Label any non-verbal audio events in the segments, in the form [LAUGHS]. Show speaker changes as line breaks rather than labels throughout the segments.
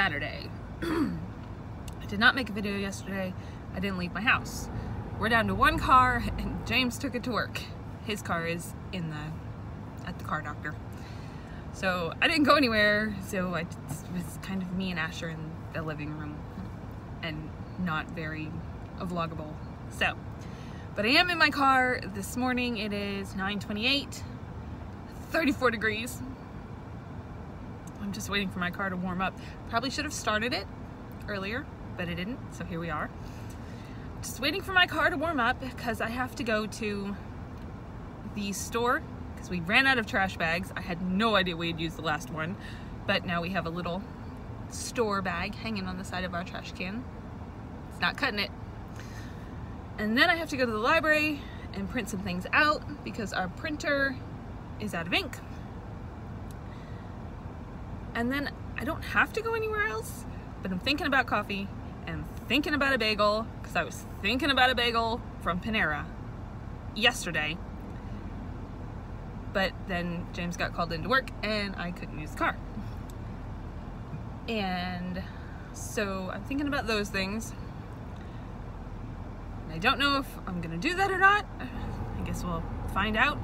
Saturday. [CLEARS THROAT] I did not make a video yesterday. I didn't leave my house. We're down to one car [LAUGHS] and James took it to work. His car is in the at the car doctor. So I didn't go anywhere. So I, it was kind of me and Asher in the living room and not very vloggable. So, but I am in my car this morning. It is 9:28, 34 degrees. I'm just waiting for my car to warm up. Probably should have started it earlier, but I didn't, so here we are. Just waiting for my car to warm up because I have to go to the store because we ran out of trash bags. I had no idea we had used the last one, but now we have a little store bag hanging on the side of our trash can. It's not cutting it. And then I have to go to the library and print some things out because our printer is out of ink. And then I don't have to go anywhere else, but I'm thinking about coffee and thinking about a bagel because I was thinking about a bagel from Panera yesterday. But then James got called into work and I couldn't use the car. And so I'm thinking about those things. I don't know if I'm gonna do that or not. I guess we'll find out.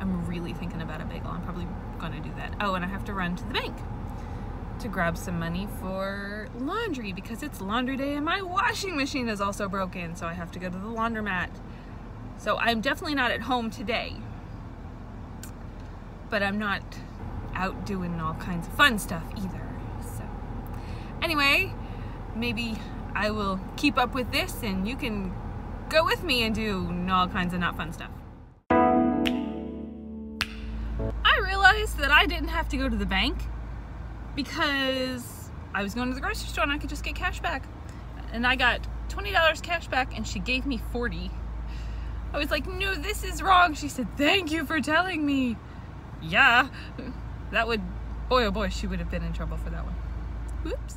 I'm really thinking about a bagel. I'm probably gonna do that. Oh, and I have to run to the bank to grab some money for laundry because it's laundry day and my washing machine is also broken. So I have to go to the laundromat. So I'm definitely not at home today. But I'm not out doing all kinds of fun stuff either. So anyway, maybe I will keep up with this and you can go with me and do all kinds of not fun stuff. Realized that I didn't have to go to the bank because I was going to the grocery store and I could just get cash back. And I got $20 cash back and she gave me 40. I was like, no, this is wrong. She said, thank you for telling me. Yeah, [LAUGHS] that would, boy oh boy, she would have been in trouble for that one. Whoops.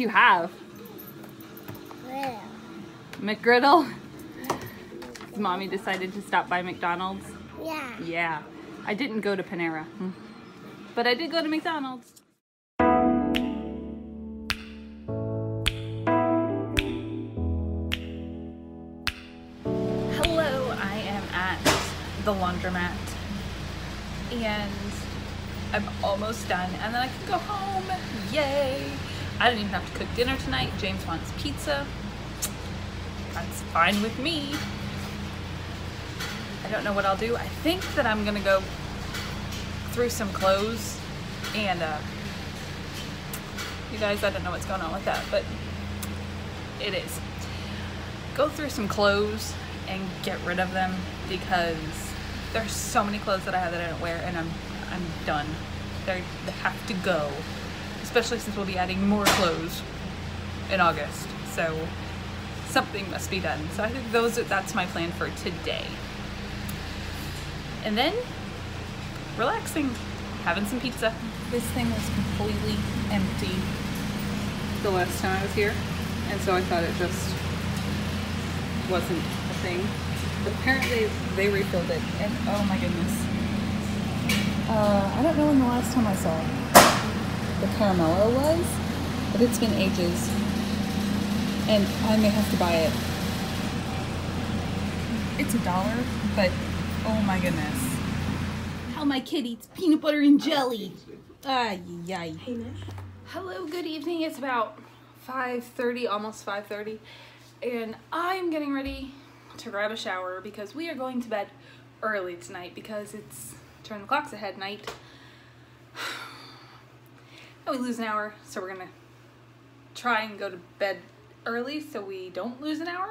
Do you have? McGriddle? Mommy decided to stop by McDonald's.
yeah.
Yeah, I didn't go to Panera, but I did go to McDonald's. Hello, I am at the laundromat and I'm almost done and then I can go home. Yay! I didn't even have to cook dinner tonight. James wants pizza. That's fine with me. I don't know what I'll do. I think that I'm gonna go through some clothes and uh, you guys, I don't know what's going on with that, but it is. Go through some clothes and get rid of them because there's so many clothes that I have that I don't wear and I'm I'm done. They're, they have to go, especially since we'll be adding more clothes in August. So something must be done. So I think those that's my plan for today. And then relaxing, having some pizza. This thing was completely empty the last time I was here, and so I thought it just wasn't a thing. But apparently they refilled it, and oh my goodness. Uh, I don't know when the last time I saw the caramello was, but it's been ages, and I may have to buy it. It's a dollar, but oh my goodness. How my kid eats peanut butter and jelly. Ay, ay. Hello, good evening. It's about 5.30, almost 5.30, and I'm getting ready to grab a shower because we are going to bed early tonight because it's turn the clocks ahead night. And we lose an hour, so we're gonna try and go to bed early so we don't lose an hour.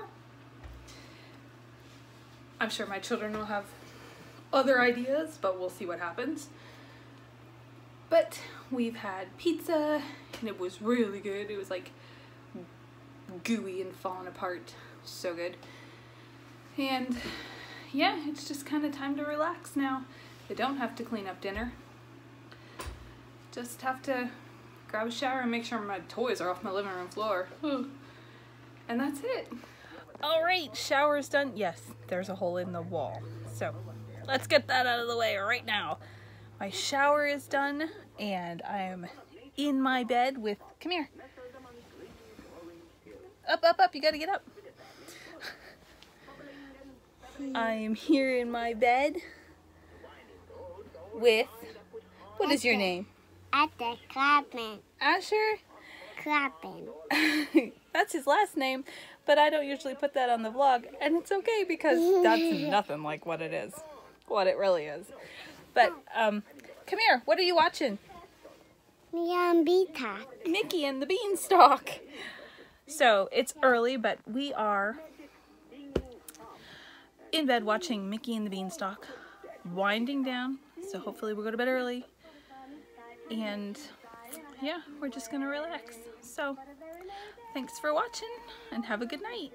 I'm sure my children will have other ideas, but we'll see what happens. But we've had pizza and it was really good. It was like gooey and falling apart. So good. And yeah, it's just kind of time to relax now. I don't have to clean up dinner. Just have to grab a shower and make sure my toys are off my living room floor. And that's it. All right, shower's done. Yes, there's a hole in the wall. So let's get that out of the way right now. My shower is done and I'm in my bed with, come here. Up, up, up, you gotta get up. I am here in my bed with, what is your name?
At the clapping.
Asher?
Clapping.
that's his last name, but I don't usually put that on the vlog, and it's okay because [LAUGHS] that's nothing like what it is, what it really is. But, um, come here, what are you watching?
Me and Beta.
Mickey and the Beanstalk. So, it's early, but we are in bed watching Mickey and the Beanstalk, winding down, so hopefully we'll go to bed early. And, yeah, we're just gonna relax. So, thanks for watching and have a good night.